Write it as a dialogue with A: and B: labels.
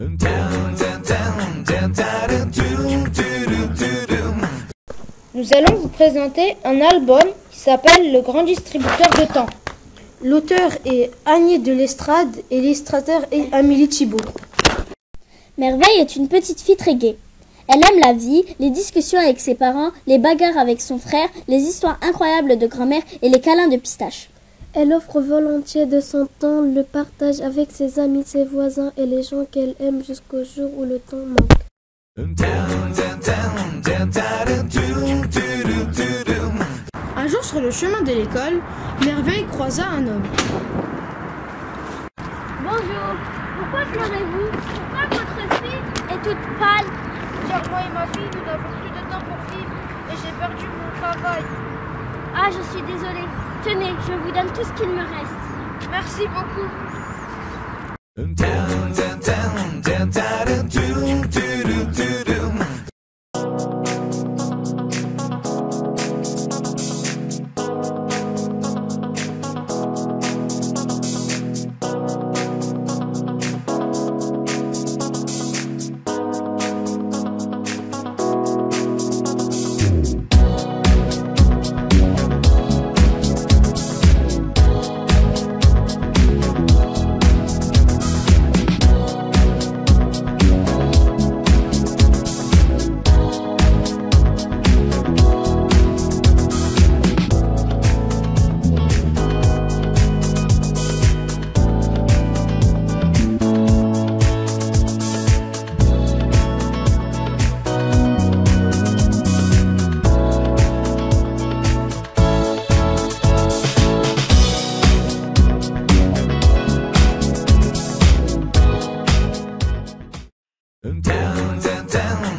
A: Nous allons vous présenter un album qui s'appelle Le Grand Distributeur de Temps. L'auteur est Agnès de l'Estrade et l'illustrateur est Amélie Thibault.
B: Merveille est une petite fille très gaie. Elle aime la vie, les discussions avec ses parents, les bagarres avec son frère, les histoires incroyables de grand-mère et les câlins de pistache.
C: Elle offre volontiers de son temps, le partage avec ses amis, ses voisins et les gens qu'elle aime jusqu'au jour où le temps manque.
D: Un jour sur le chemin de l'école, Merveille croisa un homme.
B: Bonjour, pourquoi pleurez-vous? Pourquoi votre fille est toute pâle?
E: Car moi et ma fille, nous n'avons plus de temps pour vivre et j'ai perdu mon travail.
B: Ah, je suis désolée. Tenez, je vous donne tout ce qu'il me reste.
E: Merci beaucoup.